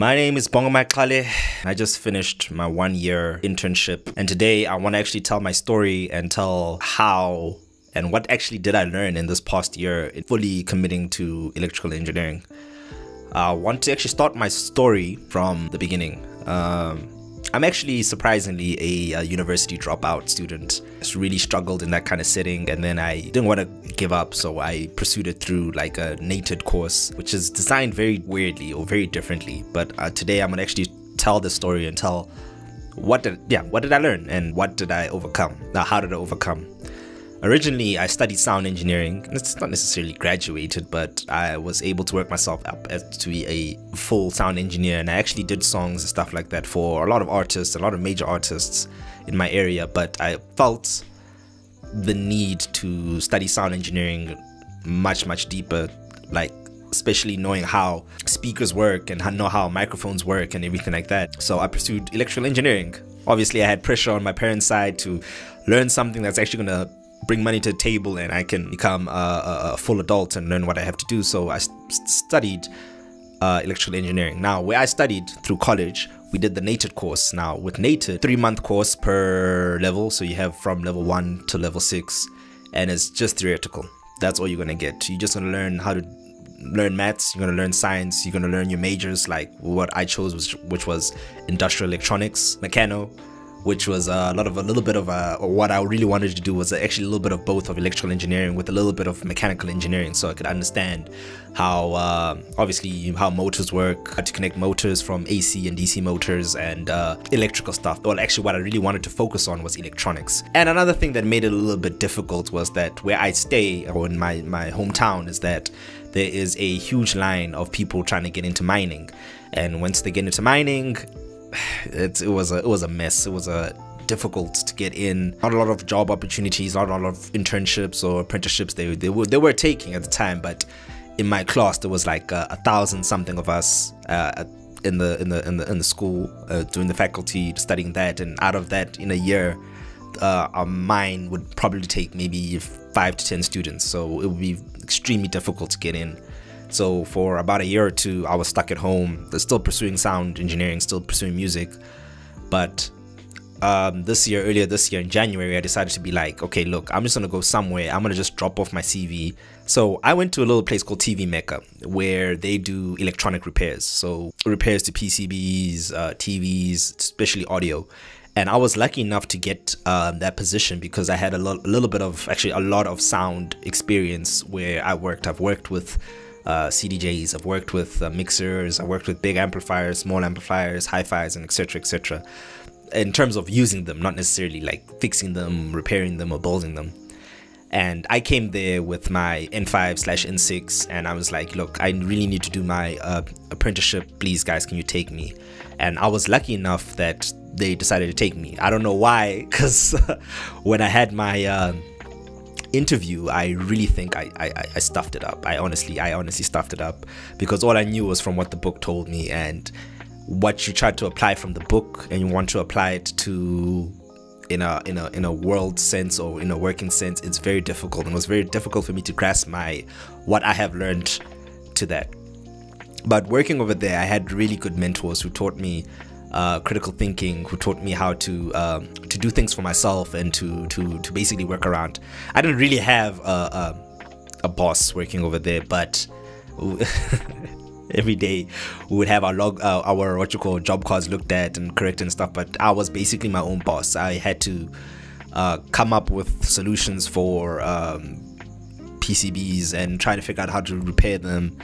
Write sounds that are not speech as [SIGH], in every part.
My name is Bongo Makale. I just finished my one year internship, and today I want to actually tell my story and tell how and what actually did I learn in this past year in fully committing to electrical engineering. I want to actually start my story from the beginning. Um, I'm actually surprisingly a, a, university dropout student. Just really struggled in that kind of setting, and then I didn't want to give up, so I pursued it through like a NATED course, which is designed very weirdly or very differently. But uh, today I'm gonna actually tell the story and tell what did yeah what did I learn and what did I overcome. Now how did I overcome? Originally, I studied sound engineering. It's not necessarily graduated, but I was able to work myself up as to be a full sound engineer, and I actually did songs and stuff like that for a lot of artists, a lot of major artists in my area. But I felt the need to study sound engineering much, much deeper, like especially knowing how speakers work and know how microphones work and everything like that. So I pursued electrical engineering. Obviously, I had pressure on my parents' side to learn something that's actually going to bring money to the table and I can become a, a full adult and learn what I have to do. So I studied uh, electrical engineering. Now, where I studied through college, we did the NATED course. Now, with NATED, three month course per level. So you have from level one to level six, and it's just theoretical. That's all you're gonna get. You're just gonna learn how to learn maths. You're gonna learn science. You're gonna learn your majors, like what I chose, was, which was industrial electronics, mechano, which was a lot of a little bit of a, what I really wanted to do was actually a little bit of both of electrical engineering with a little bit of mechanical engineering, so I could understand how uh, obviously how motors work, how to connect motors from AC and DC motors and uh, electrical stuff. Well, actually, what I really wanted to focus on was electronics. And another thing that made it a little bit difficult was that where I stay or in my my hometown is that there is a huge line of people trying to get into mining, and once they get into mining it, it was a it was a mess. It was a difficult to get in. Not a lot of job opportunities, not a lot of internships or apprenticeships they they were they were taking at the time. But in my class, there was like a, a thousand something of us uh, in the in the in the in the school uh, doing the faculty studying that, and out of that, in a year, uh, mine would probably take maybe five to ten students. So it would be extremely difficult to get in. So for about a year or two, I was stuck at home, still pursuing sound engineering, still pursuing music. But um, this year, earlier this year in January, I decided to be like, okay, look, I'm just gonna go somewhere. I'm gonna just drop off my CV. So I went to a little place called TV Mecca, where they do electronic repairs. So repairs to PCBs, uh, TVs, especially audio. And I was lucky enough to get um, that position because I had a, lo- a little bit of, actually, a lot of sound experience where I worked. I've worked with uh, CDJs. I've worked with uh, mixers. I've worked with big amplifiers, small amplifiers, hi-fis, and etc. etc. In terms of using them, not necessarily like fixing them, repairing them, or building them. And I came there with my N5 slash N6, and I was like, look, I really need to do my uh, apprenticeship. Please, guys, can you take me? And I was lucky enough that they decided to take me. I don't know why, [LAUGHS] because [LAUGHS] when I had my uh, interview, I really think I, I, I stuffed it up. I honestly, I honestly stuffed it up because all I knew was from what the book told me and what you tried to apply from the book and you want to apply it to in a in a in a world sense or in a working sense it's very difficult and it was very difficult for me to grasp my what i have learned to that but working over there i had really good mentors who taught me uh, critical thinking, who taught me how to um, to do things for myself and to to to basically work around. I didn't really have a, a, a boss working over there, but [LAUGHS] every day we would have our log uh, our what you call job cards looked at and correct and stuff. But I was basically my own boss. I had to uh, come up with solutions for um, PCBs and try to figure out how to repair them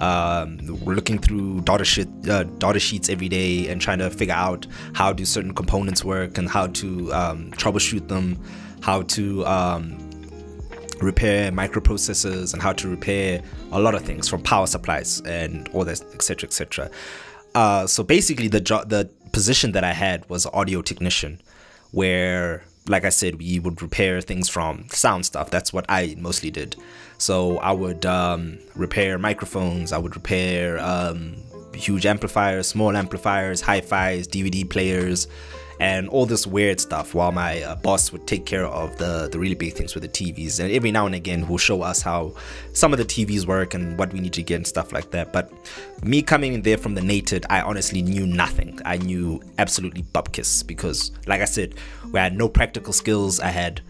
um, we're looking through data sheet uh, data sheets every day and trying to figure out how do certain components work and how to um, troubleshoot them, how to um, repair microprocessors and how to repair a lot of things from power supplies and all that, etc., etc. Uh, so basically, the the position that I had was audio technician, where like I said, we would repair things from sound stuff. That's what I mostly did. So I would um, repair microphones. I would repair um, huge amplifiers, small amplifiers, hi-fis, DVD players, and all this weird stuff while my uh, boss would take care of the the really big things with the TVs and every now and again he'll show us how some of the TVs work and what we need to get and stuff like that. But me coming in there from the nated I honestly knew nothing. I knew absolutely bupkis because like I said we had no practical skills I had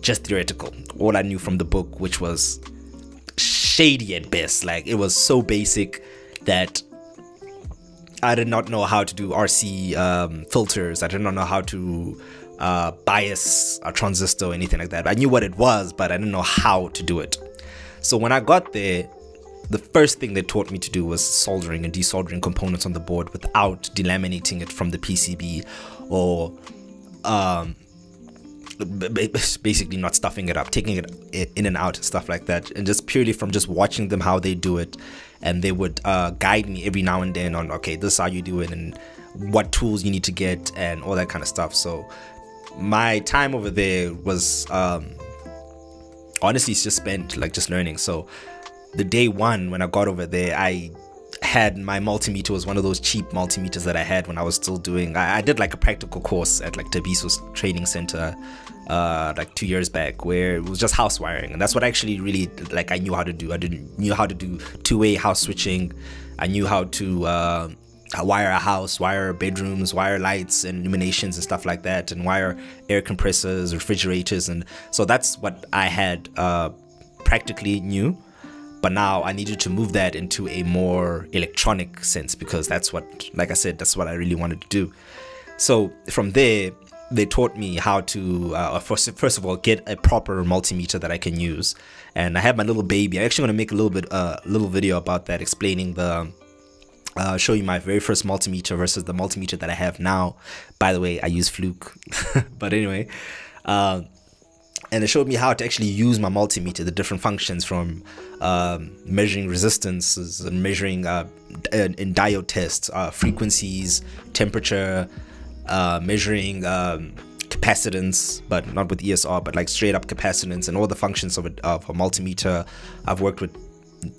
just theoretical. All I knew from the book which was shady at best. Like it was so basic that I did not know how to do RC um, filters. I did not know how to uh, bias a transistor or anything like that. I knew what it was, but I didn't know how to do it. So when I got there, the first thing they taught me to do was soldering and desoldering components on the board without delaminating it from the PCB or um, [LAUGHS] basically not stuffing it up, taking it in and out stuff like that, and just purely from just watching them how they do it, and they would uh, guide me every now and then on okay, this is how you do it and what tools you need to get and all that kind of stuff. So my time over there was um, honestly just spent like just learning. So the day one when I got over there, I had my multimeter was one of those cheap multimeters that I had when I was still doing. I, I did like a practical course at like Tabiso's training center, uh, like two years back, where it was just house wiring, and that's what I actually really like. I knew how to do. I didn't knew how to do two-way house switching. I knew how to uh, wire a house, wire bedrooms, wire lights and illuminations and stuff like that, and wire air compressors, refrigerators, and so that's what I had uh, practically knew but now I needed to move that into a more electronic sense because that's what, like I said, that's what I really wanted to do. So from there, they taught me how to, uh, first, first of all, get a proper multimeter that I can use. And I have my little baby. I'm actually going to make a little bit, a uh, little video about that, explaining the, uh, show you my very first multimeter versus the multimeter that I have now. By the way, I use Fluke, [LAUGHS] but anyway, uh, and it showed me how to actually use my multimeter, the different functions from um, measuring resistances and measuring uh, in diode tests, uh, frequencies, temperature, uh, measuring um, capacitance, but not with ESR, but like straight up capacitance and all the functions of a, of a multimeter. I've worked with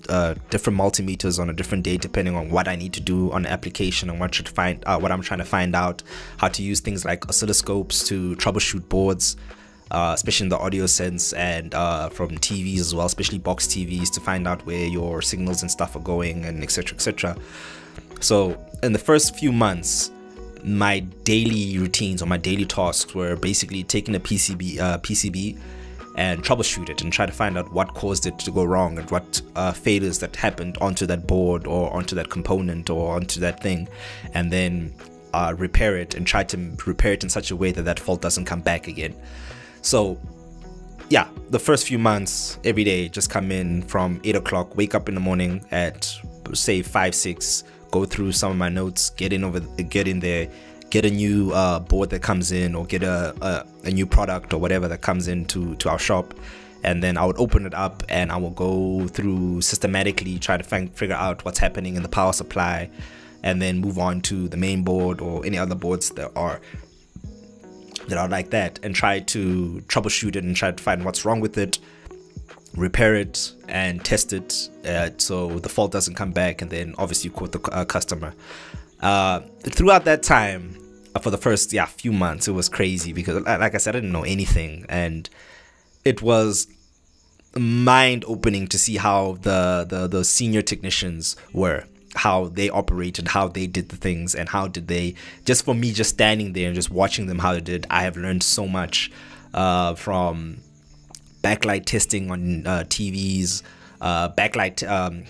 uh, different multimeters on a different day depending on what I need to do on the application and what should find uh, what I'm trying to find out how to use things like oscilloscopes to troubleshoot boards uh, especially in the audio sense and uh, from TVs as well, especially box TVs to find out where your signals and stuff are going and etc. etc. So in the first few months, my daily routines or my daily tasks were basically taking a PCB uh, PCB and troubleshoot it and try to find out what caused it to go wrong and what uh, failures that happened onto that board or onto that component or onto that thing, and then uh, repair it and try to repair it in such a way that that fault doesn't come back again. So, yeah, the first few months, every day, just come in from eight o'clock, wake up in the morning at say five, six, go through some of my notes, get in over, get in there, get a new uh, board that comes in, or get a, a, a new product or whatever that comes into to our shop, and then I would open it up and I will go through systematically, try to figure out what's happening in the power supply, and then move on to the main board or any other boards that are that are like that and try to troubleshoot it and try to find what's wrong with it repair it and test it uh, so the fault doesn't come back and then obviously quote the uh, customer. Uh, throughout that time uh, for the first yeah few months it was crazy because like i said i didn't know anything and it was mind opening to see how the, the the senior technicians were how they operated, how they did the things, and how did they. Just for me, just standing there and just watching them how they did, I have learned so much uh, from backlight testing on uh, TVs, uh, backlight um,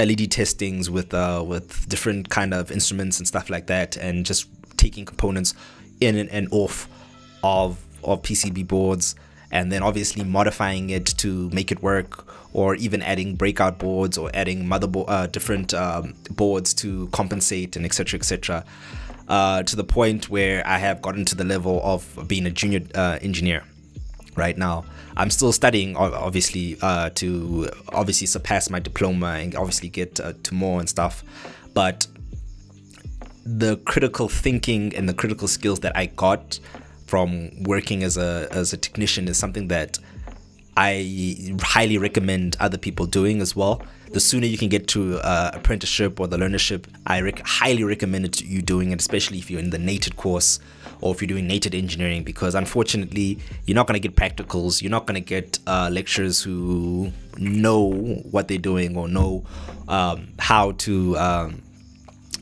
LED testings with uh, with different kind of instruments and stuff like that, and just taking components in and off of of PCB boards and then obviously modifying it to make it work or even adding breakout boards or adding motherboard uh, different um, boards to compensate and etc etc uh, to the point where I have gotten to the level of being a junior uh, engineer right now. I'm still studying obviously uh, to obviously surpass my diploma and obviously get uh, to more and stuff. But the critical thinking and the critical skills that I got from working as a as a technician is something that I highly recommend other people doing as well. The sooner you can get to uh, apprenticeship or the learnership, I rec- highly recommend it you doing it, especially if you're in the NATED course or if you're doing NATED engineering, because unfortunately, you're not going to get practicals. You're not going to get uh, lecturers who know what they're doing or know um, how to. Um,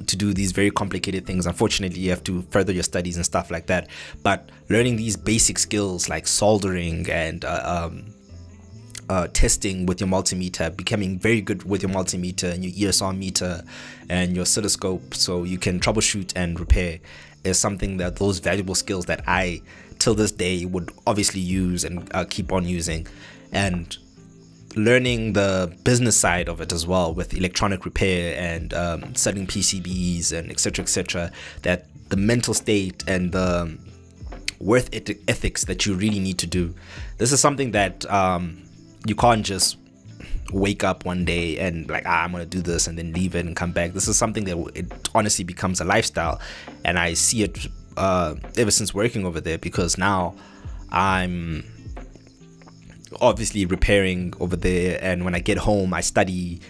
to do these very complicated things. Unfortunately, you have to further your studies and stuff like that. But learning these basic skills like soldering and uh, um, uh, testing with your multimeter, becoming very good with your multimeter and your ESR meter and your oscilloscope so you can troubleshoot and repair is something that those valuable skills that I till this day would obviously use and uh, keep on using and learning the business side of it as well with electronic repair and um, studying PCBs and etc etc that the mental state and the worth ethics that you really need to do this is something that um, you can't just wake up one day and like ah, I'm gonna do this and then leave it and come back. This is something that it honestly becomes a lifestyle, and I see it uh, ever since working over there because now I'm obviously repairing over there, and when I get home, I study.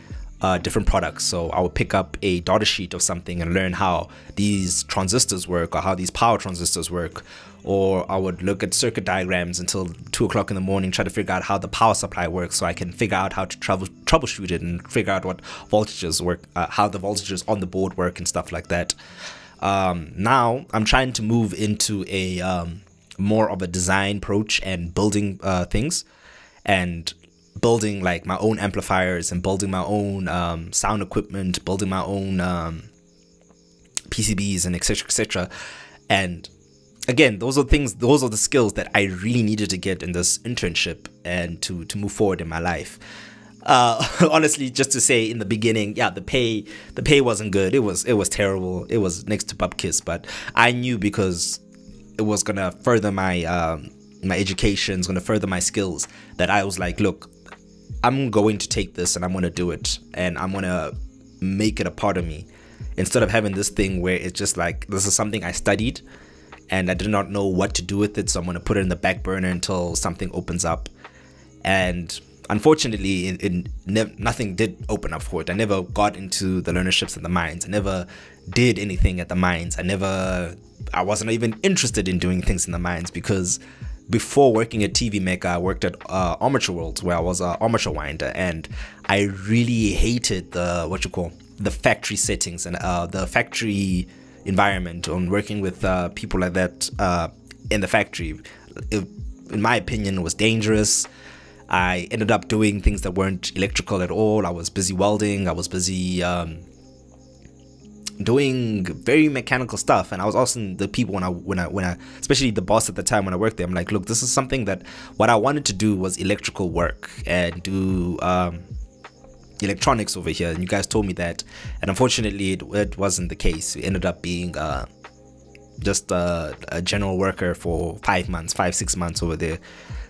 Uh, different products. So I would pick up a data sheet of something and learn how these transistors work or how these power transistors work or I would look at circuit diagrams until two o'clock in the morning, try to figure out how the power supply works, so I can figure out how to trouble, troubleshoot it and figure out what voltages work, uh, how the voltages on the board work, and stuff like that. Um, now I'm trying to move into a um, more of a design approach and building uh, things, and building like my own amplifiers and building my own um, sound equipment, building my own um, PCBs and etc. etc. And again, those are things, those are the skills that I really needed to get in this internship and to to move forward in my life. Uh, [LAUGHS] honestly, just to say in the beginning, yeah, the pay the pay wasn't good. It was it was terrible. It was next to pub kiss, but I knew because it was gonna further my um, my education, it's gonna further my skills. That I was like, look, I'm going to take this and I'm gonna do it, and I'm gonna make it a part of me instead of having this thing where it's just like this is something I studied and I did not know what to do with it. So I'm going to put it in the back burner until something opens up. And unfortunately, it, it nothing did open up for it. I never got into the learnerships at the mines. I never did anything at the mines. I never, I wasn't even interested in doing things in the mines because before working at TV Maker, I worked at uh, Armature Worlds where I was an armature winder, and I really hated the what you call the factory settings and uh, the factory environment on working with uh, people like that uh, in the factory. It, in my opinion, was dangerous. I ended up doing things that weren't electrical at all. I was busy welding. I was busy um, doing very mechanical stuff. And I was asking the people when I when I when I especially the boss at the time when I worked there, I'm like, look, this is something that what I wanted to do was electrical work and do um, electronics over here, and you guys told me that, and unfortunately, it, it wasn't the case. We ended up being uh, just a, a, general worker for five months, five six months over there.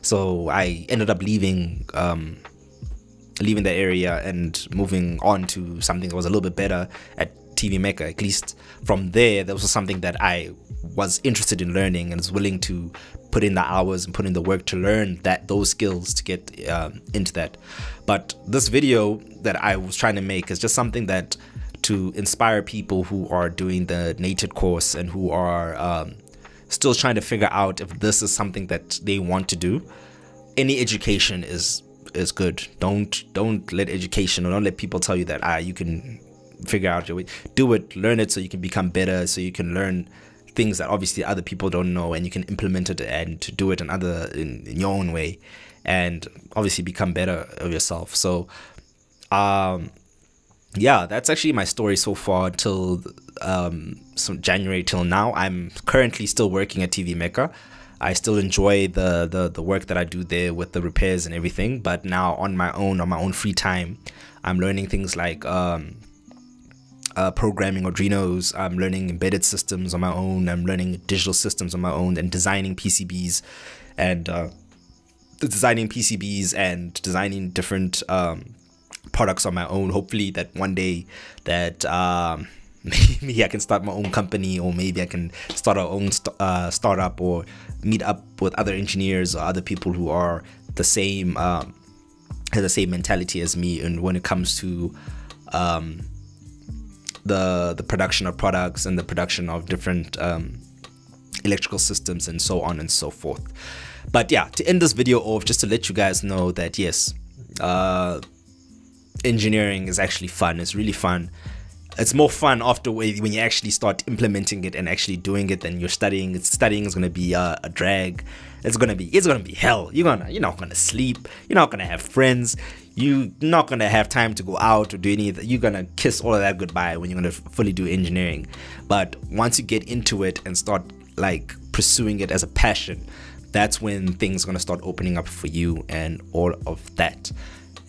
So I ended up leaving, um, leaving the area and moving on to something that was a little bit better at TV Maker. At least from there, that was something that I was interested in learning and was willing to put in the hours and put in the work to learn that those skills to get uh, into that. But this video that I was trying to make is just something that to inspire people who are doing the NATED course and who are um, still trying to figure out if this is something that they want to do. Any education is is good. Don't don't let education or don't let people tell you that ah you can figure out your way. Do it, learn it so you can become better, so you can learn things that obviously other people don't know and you can implement it and to do it in other in, in your own way and obviously become better of yourself so um yeah that's actually my story so far till um january till now i'm currently still working at tv maker I still enjoy the, the the work that I do there with the repairs and everything. But now on my own, on my own free time, I'm learning things like um, uh, programming Arduinos. I'm learning embedded systems on my own. I'm learning digital systems on my own and designing PCBs and uh, designing PCBs and designing different um, products on my own. Hopefully, that one day that um, [LAUGHS] maybe I can start my own company or maybe I can start our own st- uh, startup or meet up with other engineers or other people who are the same um, the same mentality as me, and when it comes to um, the the production of products and the production of different um, electrical systems and so on and so forth. But yeah, to end this video off, just to let you guys know that yes, uh, engineering is actually fun. It's really fun. It's more fun after when you actually start implementing it and actually doing it than you're studying. Studying is gonna be a, a drag. It's gonna be it's gonna be hell. You're gonna you're not gonna sleep. You're not gonna have friends. You're not gonna have time to go out or do anything. You're gonna kiss all of that goodbye when you're gonna fully do engineering. But once you get into it and start like pursuing it as a passion, that's when things are gonna start opening up for you and all of that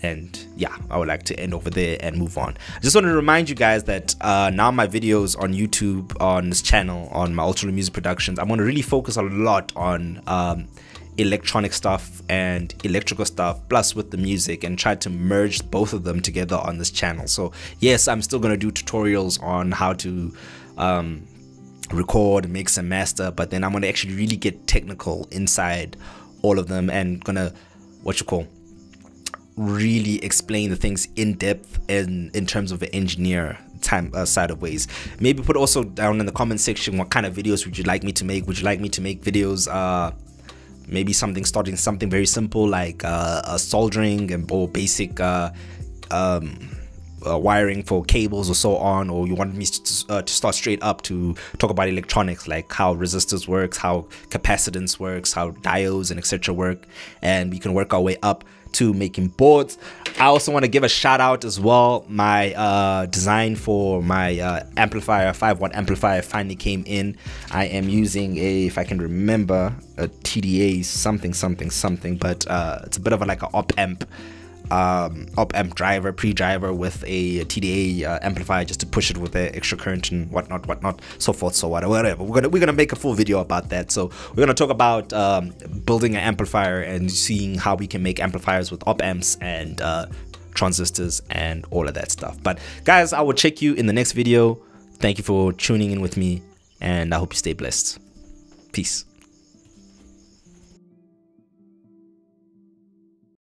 and yeah i would like to end over there and move on i just want to remind you guys that uh, now my videos on youtube on this channel on my ultra music productions i'm going to really focus a lot on um, electronic stuff and electrical stuff plus with the music and try to merge both of them together on this channel. So yes i'm still going to do tutorials on how to um, record mix and master but then i'm going to actually really get technical inside all of them and gonna what you call really explain the things in depth in in terms of the engineer time uh, side of ways. Maybe put also down in the comment section what kind of videos would you like me to make? Would you like me to make videos uh maybe something starting something very simple like uh, soldering and or basic uh um uh, wiring for cables or so on or you want me to, uh, to start straight up to talk about electronics like how resistors works how capacitance works how diodes and etc work. And we can work our way up to making boards i also want to give a shout out as well. My uh, design for my uh, amplifier 5 watt amplifier finally came in. I am using a if i can remember a tda something something something but uh, it's a bit of a, like an op amp um, op amp driver, pre-driver with a TDA uh, amplifier just to push it with the extra current and whatnot, whatnot, so forth, so whatever. whatever. We're gonna we're gonna make a full video about that. So we're gonna talk about um, building an amplifier and seeing how we can make amplifiers with op amps and uh, transistors and all of that stuff. But guys, I will check you in the next video. Thank you for tuning in with me, and I hope you stay blessed. Peace.